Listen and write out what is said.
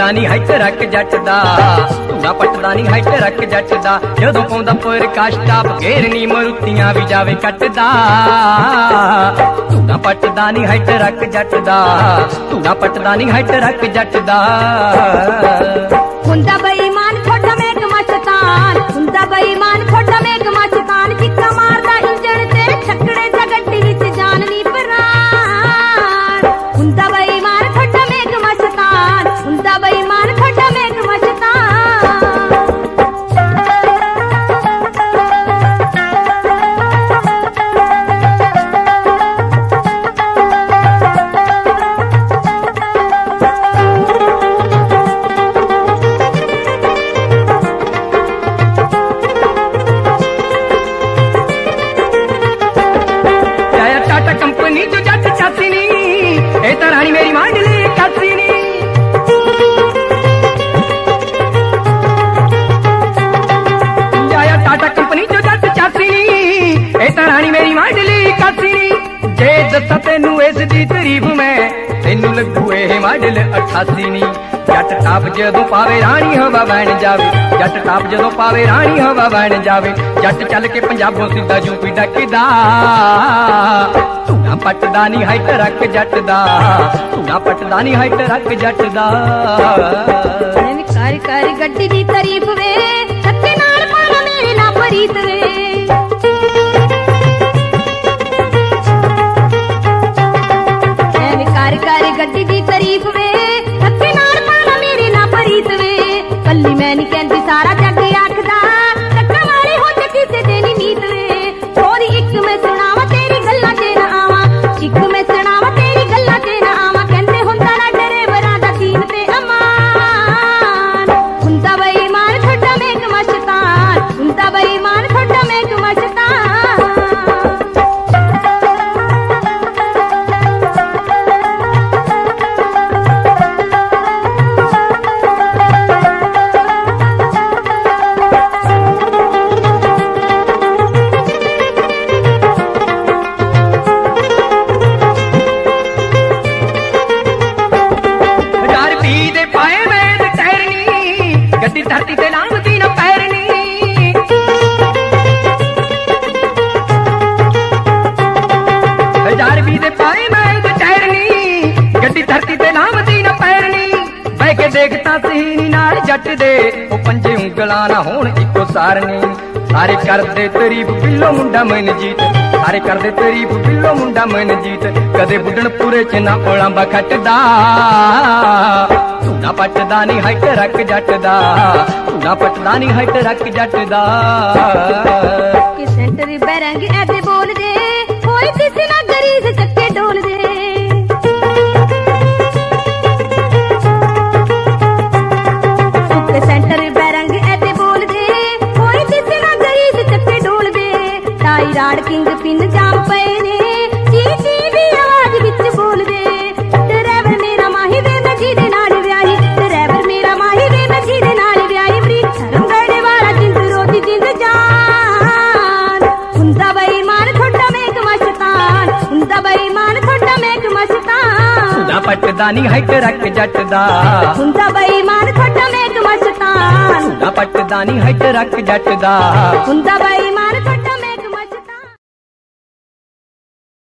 ਪੱਟਦਾ ਨਹੀਂ ਹੈ ਟਰੱਕ ਜੱਟ ਦਾ ਧੂਣਾ ਪੱਟਦਾ ਨਹੀਂ ਹੈ ਟਰੱਕ ਜੱਟ ਦਾ ਜਦੋਂ ਪਾਉਂਦਾ ਪਰ ਟਾਪ ਘੇਰਨੀ ਮਰੁੱਤੀਆਂ ਵੀ ਜਾਵੇ ਕੱਟਦਾ। ਧੂਣਾ ਪੱਟਦਾ ਨਹੀਂ ਹੈ ਟਰੱਕ ਜੱਟ ਦਾ ਧੂਣਾ ਪੱਟਦਾ ਨਹੀਂ ਹੈ ਟਰੱਕ ਜੱਟ ਦਾ ਹੁੰਦਾ ਬੇਈਮਾਨ ਇਹ ਤਾਂ ਰਾਣੀ ਮੇਰੀ ਮਾਂਡਲੀ ਕਾਸੀ ਨੀ ਜੇ ਦੱਸਾਂ ਤੈਨੂੰ ਇਸ ਦੀ ਤਾਰੀਫ ਮੈਂ ਤੈਨੂੰ ਲੱਗੂ ਇਹ ਮਾਡਲ 88 ਨੀ ਜੱਟ ਟਾਪ ਜਦੋਂ ਪਾਵੇ ਰਾਣੀ ਹਵਾ ਬਣ ਜਾਵੇ ਜੱਟ ਟਾਪ ਜਦੋਂ ਪਾਵੇ ਰਾਣੀ ਹਵਾ ਬਣ ਜਾਵੇ ਜੱਟ ਚੱਲ ਕੇ ਪੰਜਾਬੋਂ ਸਿੱਧਾ ਯੂਪੀ ਡੱਕਦਾ ਧੂਣਾ ਪੱਟਦਾ ਨਹੀਂ ਹੈ ਟਰੱਕ ਜੱਟ ਦਾ ਧੂਣਾ ਪੱਟਦਾ ਨਹੀਂ ਹੈ ਟਰੱਕ ਜੱਟ ਦਾ ਐਵੇਂ ਕਰ ਕਰ ਗੱਡੀ ਦੀ ਤਾਰੀਫ ਵੇ ਸੱਤੇ ਨਾਲ ਪਾਣਾ ਮੇਰੇ ਨਾਲ ਪਰੀਤ ਵੇ ਜੱਟ ਦੇ, ਉਹ ਪੰਜੇ ਉਂਗਲਾਂ ਨਾ ਹੋਣ ਇੱਕੋ ਸਾਰਨੀ। ਸਾਰੇ ਕਰਦੇ ਤਾਰੀਫ, ਬਿੱਲੋ ਮੁੰਡਾ ਮਨਜੀਤ। ਸਾਰੇ ਕਰਦੇ ਤਾਰੀਫ, ਬਿੱਲੋ ਮੁੰਡਾ ਮਨਜੀਤ। ਕਦੇ ਬੁੱਢਣ ਪੂਰੇ ਚ ਨਾ ਔਲਾਂਬਾ ਖੱਟਦਾ। ਧੂਣਾ ਪੱਟਦਾ ਨਹੀਂ ਹੱਟ ਰੱਖ ਜੱਟ ਦਾ ਧੂਣਾ ਪੱਟਦਾ ਨਹੀਂ ਹੱਟ ਰੱਖ ਜੱਟ ਦਾ ਕਿ ਸੈਂਟਰ ਬੈਰੰਗ ਐਦੇ ਬੋਲਦੇ, ਕੋਈ ਕਿਸੇ ਨਾ ਗਰੀਸ ਚੱਕੇ ਡੋਲਦੇ। पटदानी है ट्रक जटदा सुनता बेईमान खोटा में एक मस्तान। सुना पटदानी है ट्रक जटदा सुनता